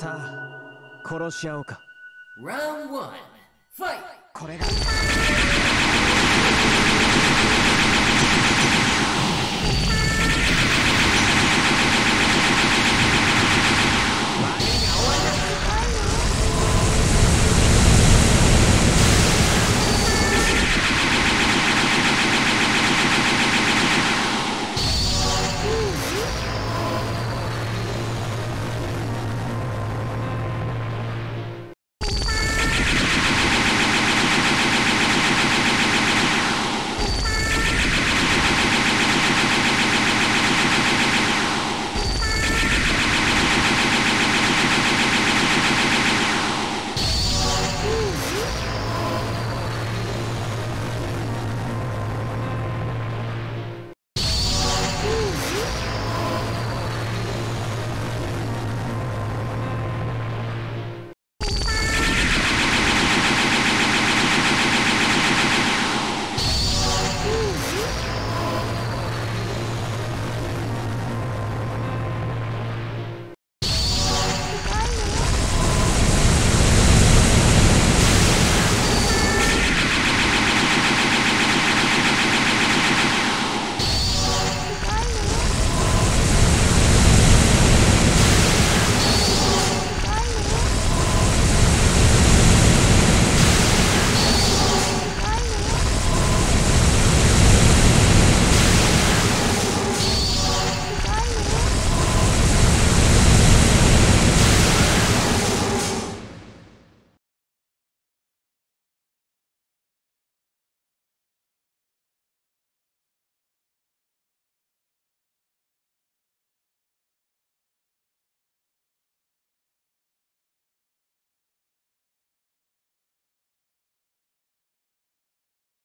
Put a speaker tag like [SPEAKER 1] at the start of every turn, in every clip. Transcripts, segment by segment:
[SPEAKER 1] さあ殺し合おうか。
[SPEAKER 2] ラウン
[SPEAKER 1] ド1ファイト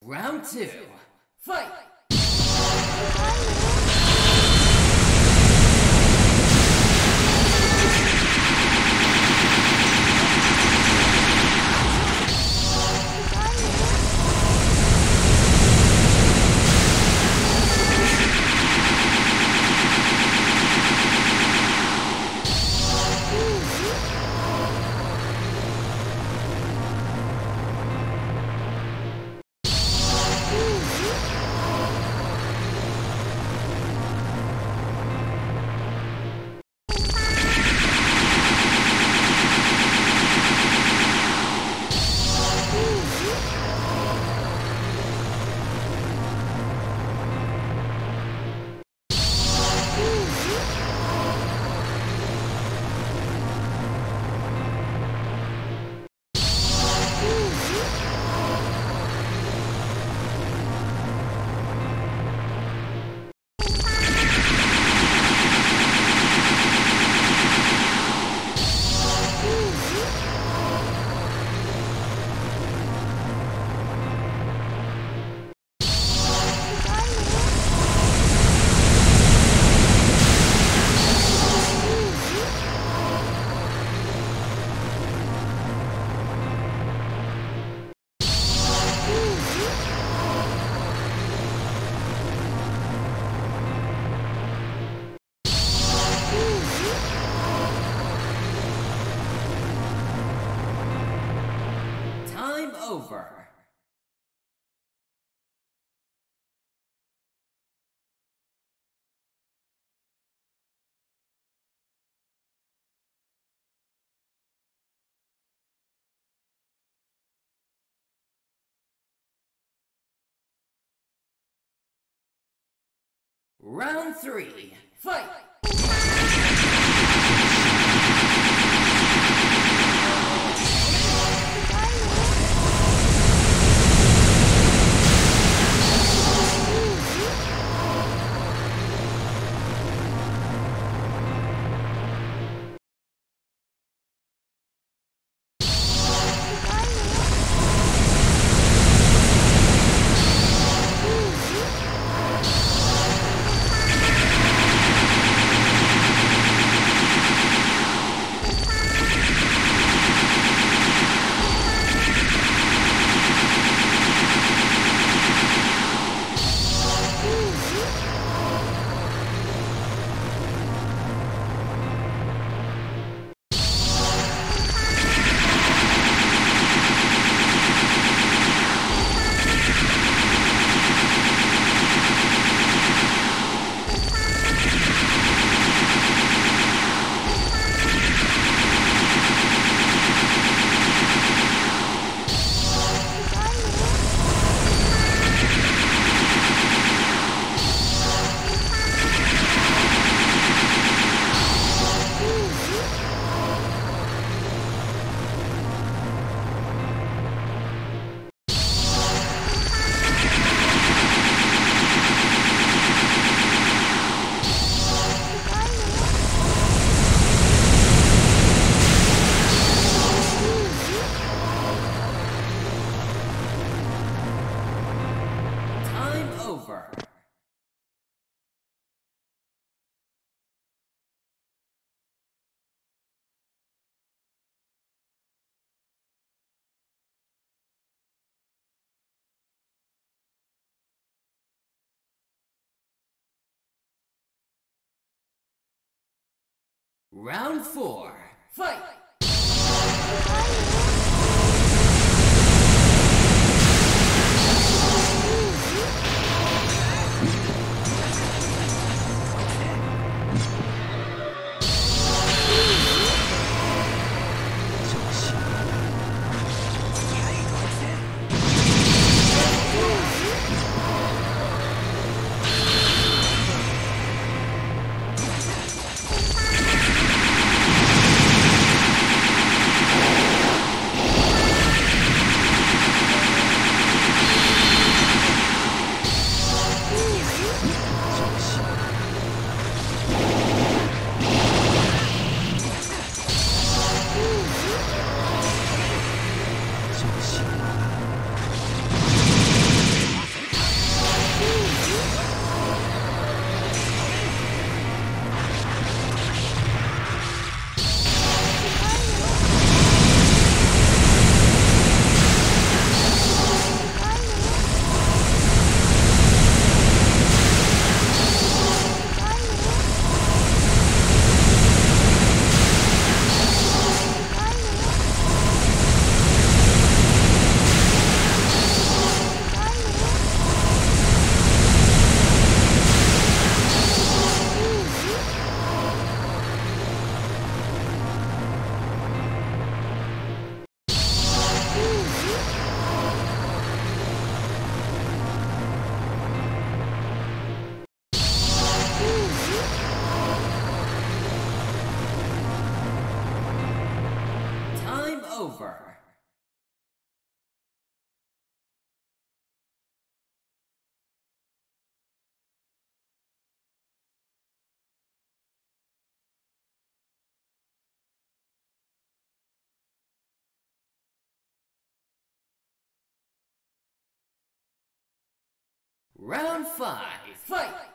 [SPEAKER 2] Round two, fight! Round three, fight!「Round four, fight! Round five, fight!